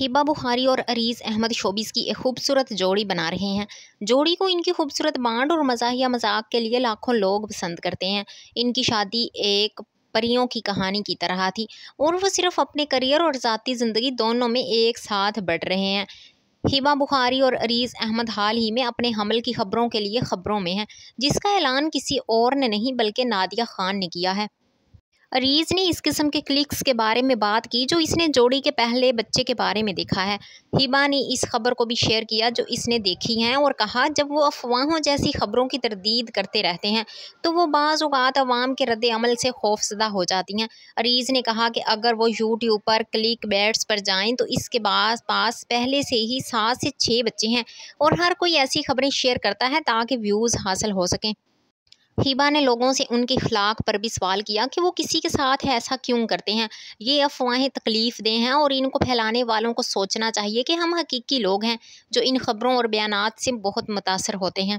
ہبا بخاری اور عریض احمد شوبیز کی ایک خوبصورت جوڑی بنا رہے ہیں۔ جوڑی کو ان کی خوبصورت بانڈ اور مزاحیہ مذاق کے لیے لاکھوں لوگ پسند کرتے ہیں۔ ان کی شادی ایک پریوں کی کہانی کی طرح تھی اور وہ صرف اپنے کریئر اور ذاتی زندگی دونوں میں ایک ساتھ بڑھ رہے ہیں۔ ہبا بخاری اور عریض احمد حال ہی میں اپنے حمل کی خبروں کے لیے خبروں میں ہیں، جس کا اعلان کسی اور نے نہیں بلکہ نادیہ خان نے کیا ہے۔ عریض نے اس قسم کے کلکس کے بارے میں بات کی جو اس نے جوڑی کے پہلے بچے کے بارے میں دیکھا ہے۔ ہبا نے اس خبر کو بھی شیئر کیا جو اس نے دیکھی ہیں اور کہا، جب وہ افواہوں جیسی خبروں کی تردید کرتے رہتے ہیں تو وہ بعض اوقات عوام کے رد عمل سے خوف زدہ ہو جاتی ہیں۔ عریض نے کہا کہ اگر وہ یوٹیوب پر کلک بیٹس پر جائیں تو اس کے بعد پاس پہلے سے ہی سات سے چھ بچے ہیں اور ہر کوئی ایسی خبریں شیئر کرتا ہے تاکہ ویوز حاصل ہو سکیں۔ ہیبا نے لوگوں سے ان کے اخلاق پر بھی سوال کیا کہ وہ کسی کے ساتھ ایسا کیوں کرتے ہیں؟ یہ افواہیں تکلیف دہ ہیں اور ان کو پھیلانے والوں کو سوچنا چاہیے کہ ہم حقیقی لوگ ہیں جو ان خبروں اور بیانات سے بہت متاثر ہوتے ہیں۔